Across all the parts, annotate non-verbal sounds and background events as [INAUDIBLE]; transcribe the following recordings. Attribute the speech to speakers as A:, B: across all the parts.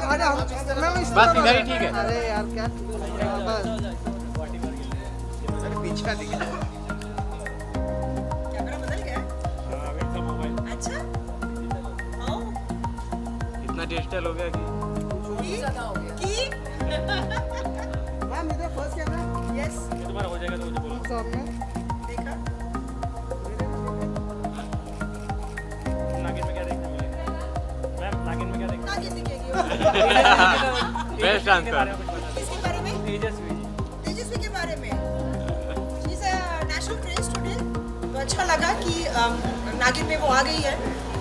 A: बस इधर ही ठीक है
B: अरे यार क्या
A: पीछे दिखे
C: कैमरा बदल गया अच्छा हाँ
A: इतना डिजिटल हो गया कि
C: की
B: मैम इधर फ़र्स्ट कैमरा
C: यस ये
A: तुम्हारा हो जाएगा तो मुझे बोलो।
B: सामने
A: बेस्ट आंसर
C: किसके बारे में?
A: तेजस्वी
C: तेजस्वी के बारे में? अ तो अच्छा लगा कि नागिन में वो आ गई है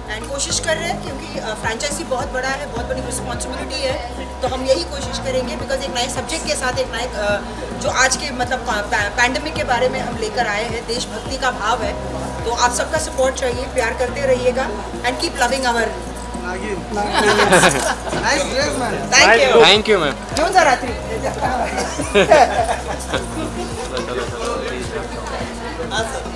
C: एंड कोशिश कर रहे हैं क्योंकि फ्रेंचाइजी बहुत बड़ा है बहुत बड़ी रिस्पॉन्सिबिलिटी है। तो हम यही कोशिश करेंगे बिकॉज़ एक नए सब्जेक्ट के साथ एक नए जो आज के मतलब पैंडमिक के बारे में हम लेकर आए हैं देशभक्ति का भाव है। तो आप सबका सपोर्ट चाहिए प्यार करते रहिएगा and keep loving our [LAUGHS]
B: Nice dress,
C: man. Thank
A: nice you. Thank
C: you, ma'am. June
A: Ratri. [LAUGHS] [LAUGHS] Awesome.